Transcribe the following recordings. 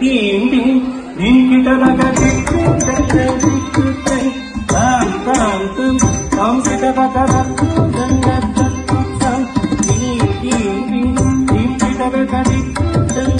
ding ding ding kita daga dik dik dik dik dik tam tam tum tam kita daga dak dak dak dak tam ding ding ding ding kita daga dik dak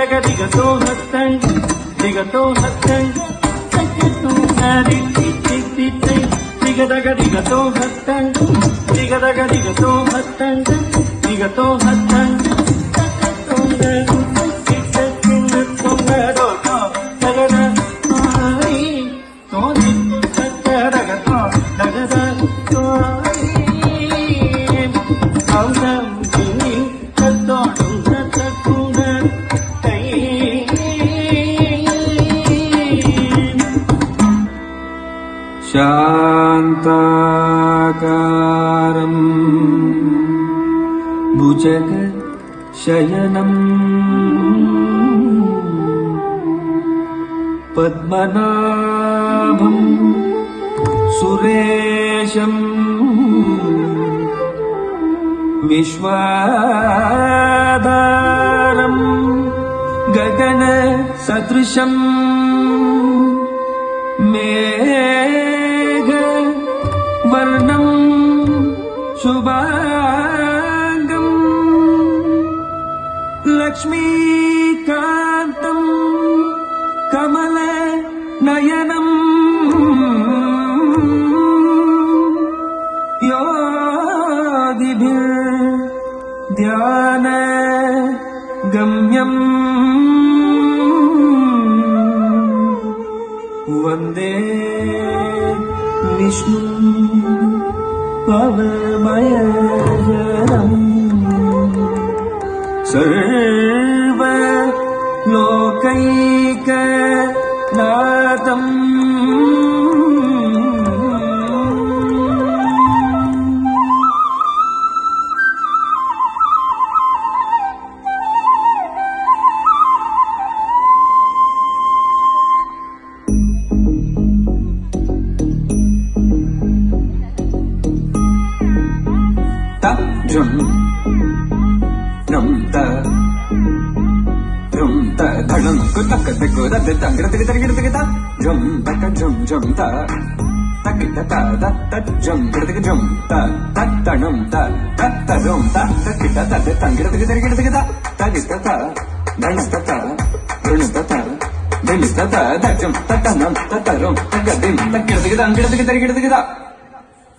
దిగ దిగతో హస్తండి దిగతో హస్తండి దిగదగ దిగతో హస్తండి దిగదగ దిగతో హస్తండి దిగతో హస్తండి भुजगशयनम् पद्मनाभम् सुरेशम् विश्वाधारम् गगनसदृशम् मेघ लक्ष्मीकान्तम् कमल नयनम् योगिभिर्ध्यान गम्यम् वन्दे Vishnu पवमयजनम् सर्वलोकैकनाथम् ta drum ನುಂತ ನುಂತ ಧಣಂ ಕುತ ಕತೆ ಕುರ ದಿತ ಅಂಗ್ರ ತಿರಿ ತರಿ ಗಿಡ ತಿಗಿತ ಜಂ ತಕ ಜಂ ಜಂ ತ ತಕಿ ತತ ದತ್ತ ಜಂ ಗಿಡ ತಿಗ ಜಂ ತ ತತ್ ತಣಂ ತ ತತ್ ತಣಂ ತ ತಕಿ ತತ ದಿತ ಅಂಗ್ರ ತಿರಿ ತರಿ ಗಿಡ ತಿಗಿತ ತಗಿ ತತ ಧಣ ತತ ಋಣ ತತ ಧಣಿ ತತ ದಜಂ ತತನಂ ತತರಂ ತಗದಿಂ ತಕ್ಕಿಡ ತಿಗಿದ ಅಂಗಿಡ ತಿಗಿ ತರಿ ಗಿಡ ತಿಗಿದ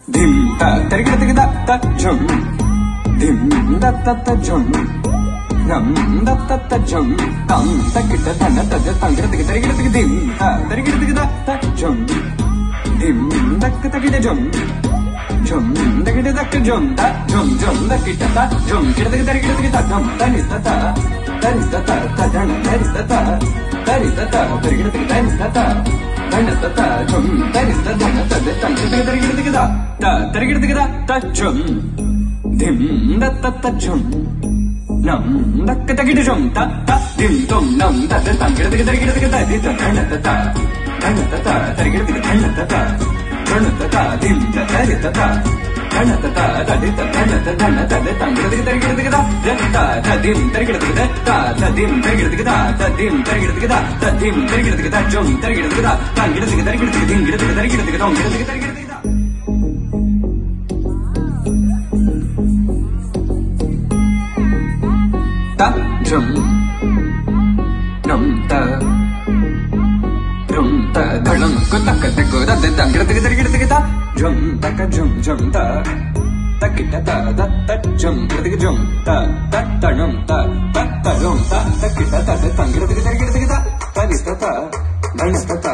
ಧಿಂ ತ ತರಿ ಗಿಡ ತಿಗಿದ ತ ಜಂ దిం దత్త జం రం దత్త జం తం తగిట ధన తజ తంగిడ తిగి తరిగిడ తిగి దిం తరిగిడ తిగి దత్త జం దిం దక్క తగిడ జం జం దగిడ దక్క జం ద జం జం దకిట త జం గిడ తిగి తరిగిడ తిగి తగం తని తత తని తత తజన తని తత తని తత తరిగిడ తిగి తని తత தரிசம் தரிசம் தரிசம் தரிசம் தரிசம் தரிசம் தரிசம் デンダタタチョンなんだかたけでしょん。たたデンドンなんだたたんけらてけたりけらてけたでたたなたたたなたたたりけらてけたなたたたなたたデンダたでたたたなたたたでたたなたたなたでたんけらてけたりけらてけたでたたデンたりけらてけたたデンたりけらてけたたデンたりけらてけたたデンたりけらてけたジョンたりけらてけたたんけらてけたりけらてけデンけらてけたりけらてけたんけらてけたりけらてけた jum num ta rum ta dalam ko tak tak ko da da gida gida gida gida ta jum ta ka jum jum ta ta ki ta ta da ta jum gida gida jum ta ta ta num ta ta ta rum ta ta ki ta ta da gida gida gida gida ta ta ni ta ta dan ta ta